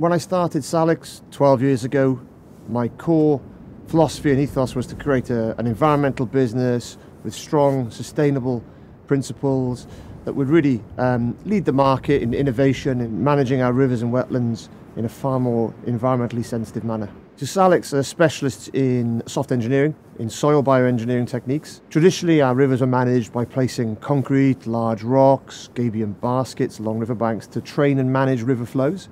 When I started Salix 12 years ago, my core philosophy and ethos was to create a, an environmental business with strong, sustainable principles that would really um, lead the market in innovation in managing our rivers and wetlands in a far more environmentally sensitive manner. So Salix are specialists in soft engineering, in soil bioengineering techniques. Traditionally, our rivers are managed by placing concrete, large rocks, gabion baskets along riverbanks to train and manage river flows.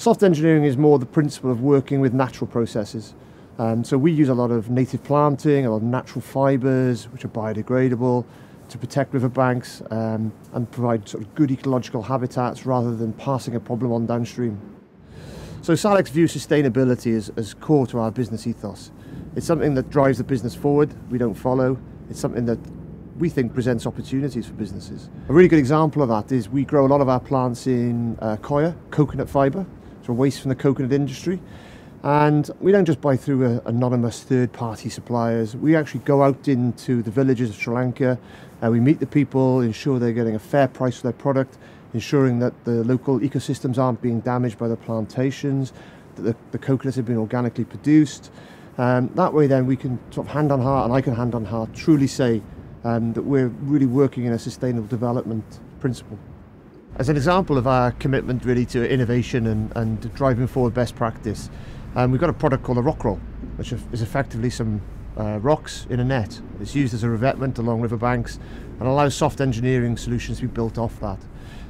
Soft engineering is more the principle of working with natural processes. Um, so we use a lot of native planting, a lot of natural fibres, which are biodegradable, to protect riverbanks um, and provide sort of good ecological habitats rather than passing a problem on downstream. So Salix views sustainability as, as core to our business ethos. It's something that drives the business forward, we don't follow. It's something that we think presents opportunities for businesses. A really good example of that is we grow a lot of our plants in uh, coir, coconut fibre, so waste from the coconut industry. And we don't just buy through a, anonymous third party suppliers. We actually go out into the villages of Sri Lanka, uh, we meet the people, ensure they're getting a fair price for their product, ensuring that the local ecosystems aren't being damaged by the plantations, that the, the coconuts have been organically produced. Um, that way, then we can sort of hand on heart, and I can hand on heart truly say um, that we're really working in a sustainable development principle. As an example of our commitment really to innovation and, and driving forward best practice, um, we've got a product called a rock roll, which is effectively some uh, rocks in a net. It's used as a revetment along riverbanks and allows soft engineering solutions to be built off that.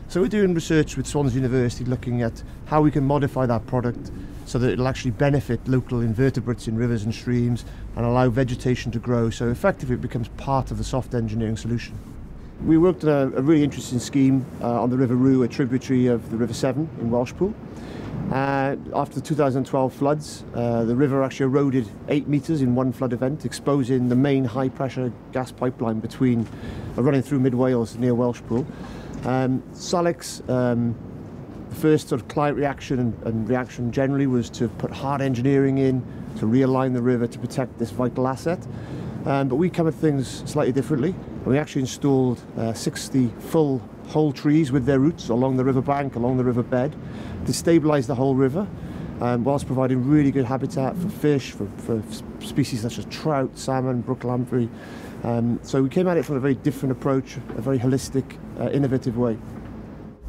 So we're doing research with Swansea University looking at how we can modify that product so that it'll actually benefit local invertebrates in rivers and streams and allow vegetation to grow. So effectively it becomes part of the soft engineering solution. We worked on a, a really interesting scheme uh, on the River Rhiw, a tributary of the River Severn in Welshpool. Uh, after the 2012 floods, uh, the river actually eroded eight metres in one flood event, exposing the main high pressure gas pipeline between uh, running through mid Wales near Welshpool. Um, Salix, um, the first sort of client reaction and, and, reaction generally was to put hard engineering in to realign the river to protect this vital asset. Um, but we come at things slightly differently. We actually installed uh, 60 full whole trees with their roots along the riverbank, along the riverbed, to stabilise the whole river, um, whilst providing really good habitat for fish, for, for species such as trout, salmon, brook lamprey, um, so we came at it from a very different approach, a very holistic, uh, innovative way.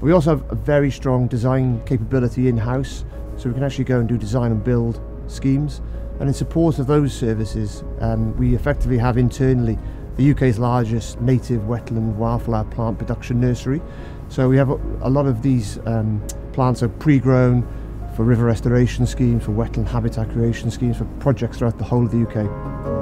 We also have a very strong design capability in-house, so we can actually go and do design and build schemes. And in support of those services, um, we effectively have internally the UK's largest native wetland wildflower plant production nursery. So we have a, a lot of these um, plants are pre-grown for river restoration schemes, for wetland habitat creation schemes, for projects throughout the whole of the UK.